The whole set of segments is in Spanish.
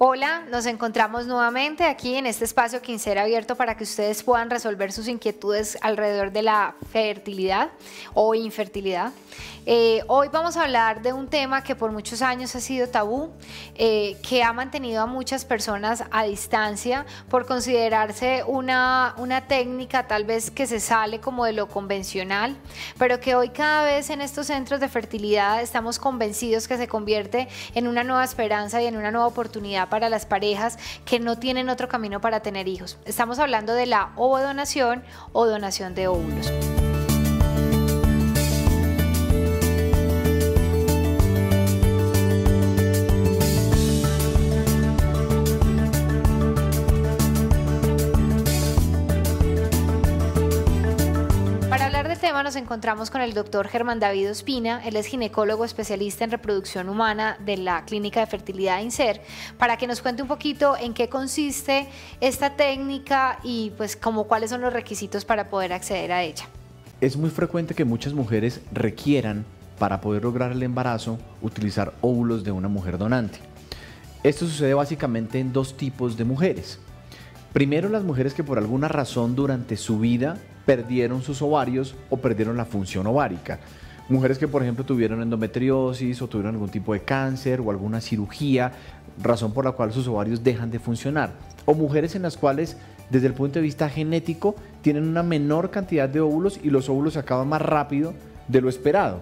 Hola, nos encontramos nuevamente aquí en este espacio Quincera abierto para que ustedes puedan resolver sus inquietudes alrededor de la fertilidad o infertilidad. Eh, hoy vamos a hablar de un tema que por muchos años ha sido tabú, eh, que ha mantenido a muchas personas a distancia por considerarse una, una técnica tal vez que se sale como de lo convencional, pero que hoy cada vez en estos centros de fertilidad estamos convencidos que se convierte en una nueva esperanza y en una nueva oportunidad para las parejas que no tienen otro camino para tener hijos. Estamos hablando de la ovodonación o donación de óvulos. Encontramos con el doctor Germán David Ospina, él es ginecólogo especialista en reproducción humana de la Clínica de Fertilidad INSER, para que nos cuente un poquito en qué consiste esta técnica y pues como cuáles son los requisitos para poder acceder a ella. Es muy frecuente que muchas mujeres requieran para poder lograr el embarazo utilizar óvulos de una mujer donante. Esto sucede básicamente en dos tipos de mujeres. Primero las mujeres que por alguna razón durante su vida perdieron sus ovarios o perdieron la función ovárica. Mujeres que, por ejemplo, tuvieron endometriosis o tuvieron algún tipo de cáncer o alguna cirugía, razón por la cual sus ovarios dejan de funcionar. O mujeres en las cuales, desde el punto de vista genético, tienen una menor cantidad de óvulos y los óvulos se acaban más rápido de lo esperado.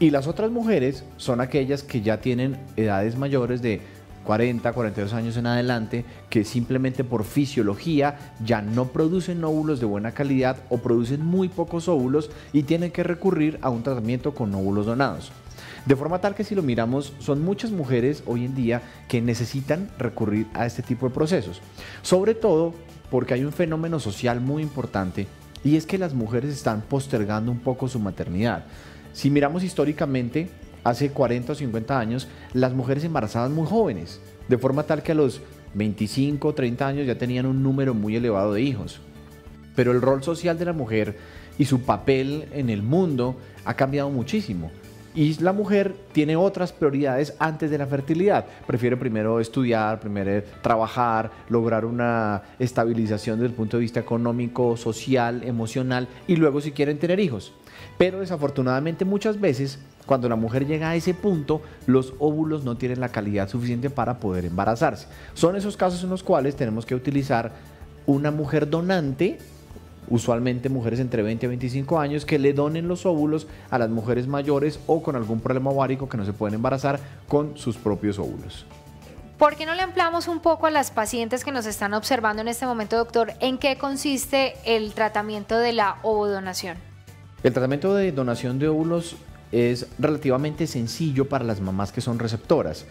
Y las otras mujeres son aquellas que ya tienen edades mayores de 40, 42 años en adelante, que simplemente por fisiología ya no producen óvulos de buena calidad o producen muy pocos óvulos y tienen que recurrir a un tratamiento con óvulos donados. De forma tal que si lo miramos, son muchas mujeres hoy en día que necesitan recurrir a este tipo de procesos. Sobre todo porque hay un fenómeno social muy importante y es que las mujeres están postergando un poco su maternidad. Si miramos históricamente, hace 40 o 50 años, las mujeres embarazadas muy jóvenes, de forma tal que a los 25 o 30 años ya tenían un número muy elevado de hijos. Pero el rol social de la mujer y su papel en el mundo ha cambiado muchísimo. Y la mujer tiene otras prioridades antes de la fertilidad. Prefiere primero estudiar, primero trabajar, lograr una estabilización desde el punto de vista económico, social, emocional y luego si quieren tener hijos. Pero desafortunadamente muchas veces cuando la mujer llega a ese punto, los óvulos no tienen la calidad suficiente para poder embarazarse. Son esos casos en los cuales tenemos que utilizar una mujer donante usualmente mujeres entre 20 y 25 años, que le donen los óvulos a las mujeres mayores o con algún problema ovárico que no se pueden embarazar con sus propios óvulos. ¿Por qué no le ampliamos un poco a las pacientes que nos están observando en este momento, doctor, en qué consiste el tratamiento de la ovodonación? El tratamiento de donación de óvulos es relativamente sencillo para las mamás que son receptoras.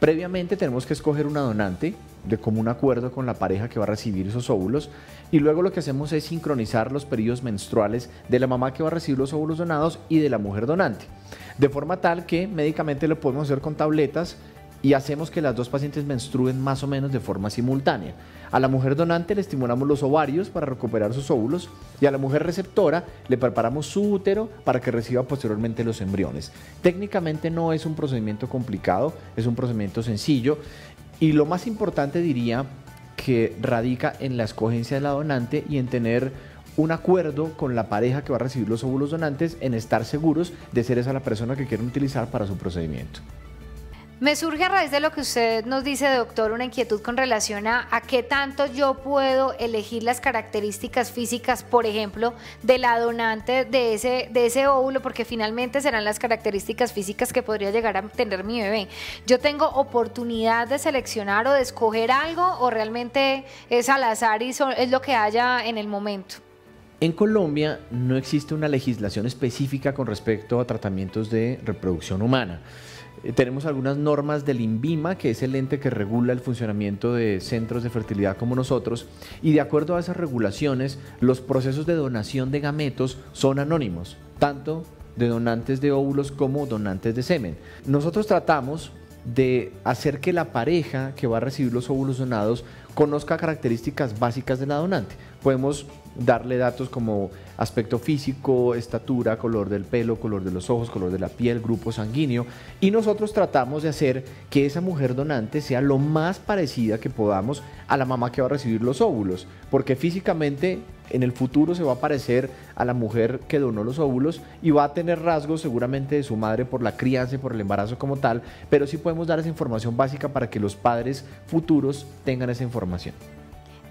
Previamente tenemos que escoger una donante de común acuerdo con la pareja que va a recibir esos óvulos y luego lo que hacemos es sincronizar los periodos menstruales de la mamá que va a recibir los óvulos donados y de la mujer donante. De forma tal que médicamente lo podemos hacer con tabletas y hacemos que las dos pacientes menstruen más o menos de forma simultánea. A la mujer donante le estimulamos los ovarios para recuperar sus óvulos y a la mujer receptora le preparamos su útero para que reciba posteriormente los embriones. Técnicamente no es un procedimiento complicado, es un procedimiento sencillo y lo más importante diría que radica en la escogencia de la donante y en tener un acuerdo con la pareja que va a recibir los óvulos donantes en estar seguros de ser esa la persona que quieren utilizar para su procedimiento. Me surge a raíz de lo que usted nos dice, doctor, una inquietud con relación a, a qué tanto yo puedo elegir las características físicas, por ejemplo, de la donante de ese, de ese óvulo, porque finalmente serán las características físicas que podría llegar a tener mi bebé. ¿Yo tengo oportunidad de seleccionar o de escoger algo o realmente es al azar y es lo que haya en el momento? En Colombia no existe una legislación específica con respecto a tratamientos de reproducción humana. Eh, tenemos algunas normas del INVIMA, que es el ente que regula el funcionamiento de centros de fertilidad como nosotros, y de acuerdo a esas regulaciones, los procesos de donación de gametos son anónimos, tanto de donantes de óvulos como donantes de semen. Nosotros tratamos de hacer que la pareja que va a recibir los óvulos donados conozca características básicas de la donante. Podemos darle datos como aspecto físico, estatura, color del pelo, color de los ojos, color de la piel, grupo sanguíneo. Y nosotros tratamos de hacer que esa mujer donante sea lo más parecida que podamos a la mamá que va a recibir los óvulos, porque físicamente en el futuro se va a parecer a la mujer que donó los óvulos y va a tener rasgos seguramente de su madre por la crianza y por el embarazo como tal, pero sí podemos dar esa información básica para que los padres futuros tengan esa información.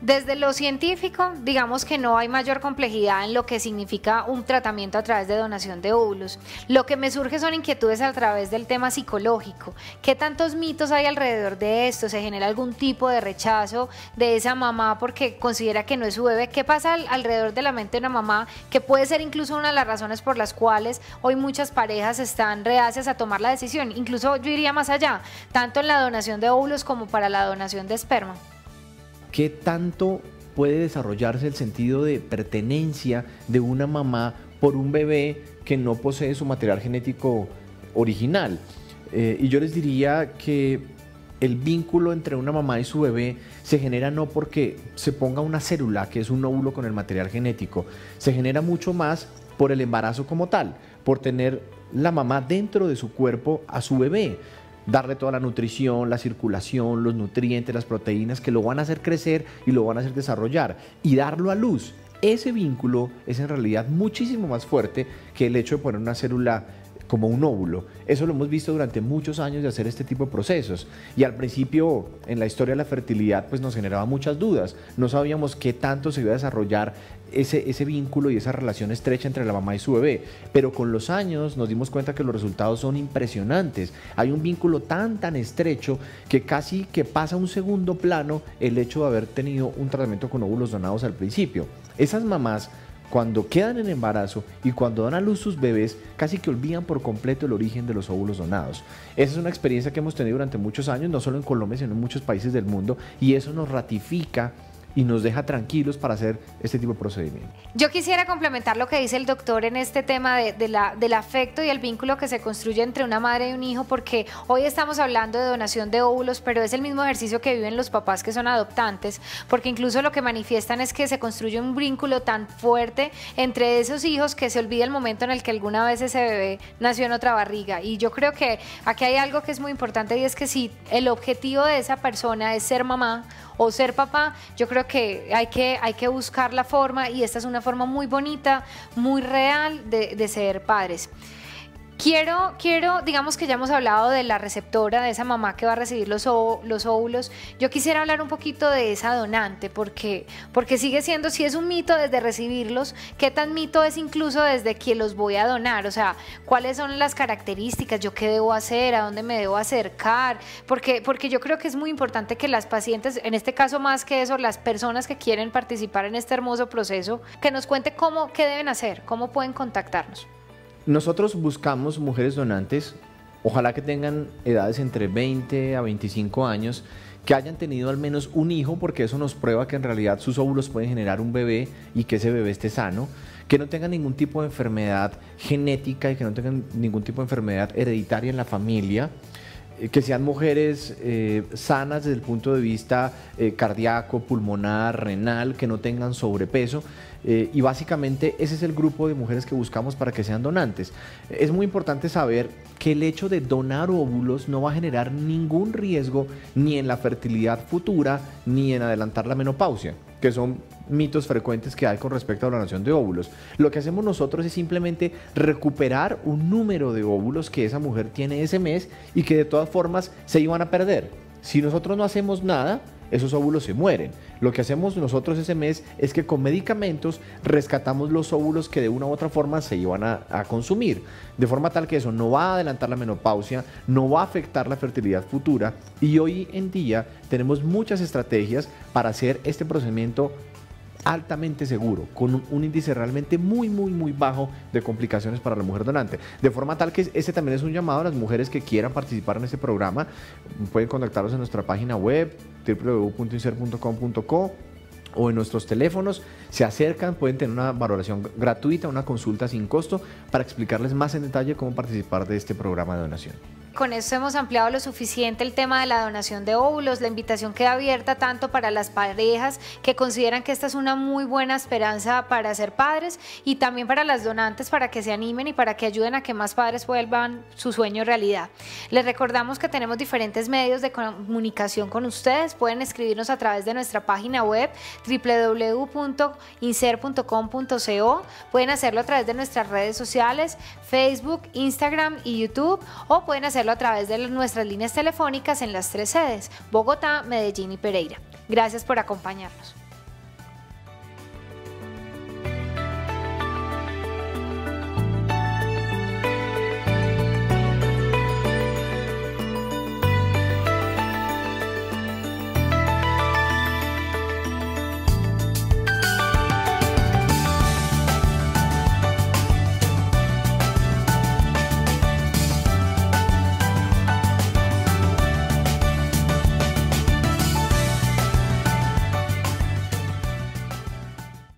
Desde lo científico, digamos que no hay mayor complejidad en lo que significa un tratamiento a través de donación de óvulos. Lo que me surge son inquietudes a través del tema psicológico. ¿Qué tantos mitos hay alrededor de esto? ¿Se genera algún tipo de rechazo de esa mamá porque considera que no es su bebé? ¿Qué pasa alrededor de la mente de una mamá que puede ser incluso una de las razones por las cuales hoy muchas parejas están reacias a tomar la decisión? Incluso yo iría más allá, tanto en la donación de óvulos como para la donación de esperma. ¿Qué tanto puede desarrollarse el sentido de pertenencia de una mamá por un bebé que no posee su material genético original? Eh, y yo les diría que el vínculo entre una mamá y su bebé se genera no porque se ponga una célula, que es un óvulo con el material genético, se genera mucho más por el embarazo como tal, por tener la mamá dentro de su cuerpo a su bebé darle toda la nutrición, la circulación, los nutrientes, las proteínas que lo van a hacer crecer y lo van a hacer desarrollar y darlo a luz. Ese vínculo es en realidad muchísimo más fuerte que el hecho de poner una célula como un óvulo. Eso lo hemos visto durante muchos años de hacer este tipo de procesos. Y al principio, en la historia de la fertilidad, pues nos generaba muchas dudas. No sabíamos qué tanto se iba a desarrollar ese, ese vínculo y esa relación estrecha entre la mamá y su bebé. Pero con los años nos dimos cuenta que los resultados son impresionantes. Hay un vínculo tan, tan estrecho que casi que pasa a un segundo plano el hecho de haber tenido un tratamiento con óvulos donados al principio. Esas mamás cuando quedan en embarazo y cuando dan a luz sus bebés, casi que olvidan por completo el origen de los óvulos donados. Esa es una experiencia que hemos tenido durante muchos años, no solo en Colombia, sino en muchos países del mundo, y eso nos ratifica y nos deja tranquilos para hacer este tipo de procedimiento. Yo quisiera complementar lo que dice el doctor en este tema de, la, del afecto y el vínculo que se construye entre una madre y un hijo, porque hoy estamos hablando de donación de óvulos, pero es el mismo ejercicio que viven los papás que son adoptantes, porque incluso lo que manifiestan es que se construye un vínculo tan fuerte entre esos hijos que se olvida el momento en el que alguna vez ese bebé nació en otra barriga. Y yo creo que aquí hay algo que es muy importante y es que si el objetivo de esa persona es ser mamá o ser papá, yo creo que hay que, hay que buscar la forma y esta es una forma muy bonita, muy real de, de ser padres. Quiero, quiero, digamos que ya hemos hablado de la receptora, de esa mamá que va a recibir los, los óvulos. Yo quisiera hablar un poquito de esa donante, porque, porque sigue siendo, si es un mito desde recibirlos, ¿qué tan mito es incluso desde que los voy a donar? O sea, ¿cuáles son las características? ¿Yo qué debo hacer? ¿A dónde me debo acercar? Porque, porque yo creo que es muy importante que las pacientes, en este caso más que eso, las personas que quieren participar en este hermoso proceso, que nos cuente cómo, qué deben hacer, cómo pueden contactarnos. Nosotros buscamos mujeres donantes, ojalá que tengan edades entre 20 a 25 años, que hayan tenido al menos un hijo, porque eso nos prueba que en realidad sus óvulos pueden generar un bebé y que ese bebé esté sano, que no tengan ningún tipo de enfermedad genética y que no tengan ningún tipo de enfermedad hereditaria en la familia, eh, que sean mujeres eh, sanas desde el punto de vista eh, cardíaco, pulmonar, renal, que no tengan sobrepeso. Y básicamente ese es el grupo de mujeres que buscamos para que sean donantes. Es muy importante saber que el hecho de donar óvulos no va a generar ningún riesgo ni en la fertilidad futura ni en adelantar la menopausia, que son mitos frecuentes que hay con respecto a la donación de óvulos. Lo que hacemos nosotros es simplemente recuperar un número de óvulos que esa mujer tiene ese mes y que de todas formas se iban a perder. Si nosotros no hacemos nada, esos óvulos se mueren. Lo que hacemos nosotros ese mes es que con medicamentos rescatamos los óvulos que de una u otra forma se iban a, a, consumir, de forma tal que eso no va a adelantar la menopausia, no va a afectar la fertilidad futura y hoy en día tenemos muchas estrategias para hacer este procedimiento altamente seguro, con un, índice realmente muy, muy, muy bajo de complicaciones para la mujer donante. De forma tal que ese también es un llamado a las mujeres que quieran participar en este programa. Pueden contactarnos en nuestra página web www.inser.com.co o en nuestros teléfonos, se acercan, pueden tener una valoración gratuita, una consulta sin costo para explicarles más en detalle cómo participar de este programa de donación. Con esto hemos ampliado lo suficiente el tema de la donación de óvulos. La invitación queda abierta tanto para las parejas que consideran que esta es una muy buena esperanza para ser padres y también para las donantes para que se animen y para que ayuden a que más padres vuelvan su sueño realidad. Les recordamos que tenemos diferentes medios de comunicación con ustedes. Pueden escribirnos a través de nuestra página web www.inser.com.co. Pueden hacerlo a través de nuestras redes sociales, Facebook, Instagram y YouTube o pueden a través de nuestras líneas telefónicas en las tres sedes, Bogotá, Medellín y Pereira. Gracias por acompañarnos.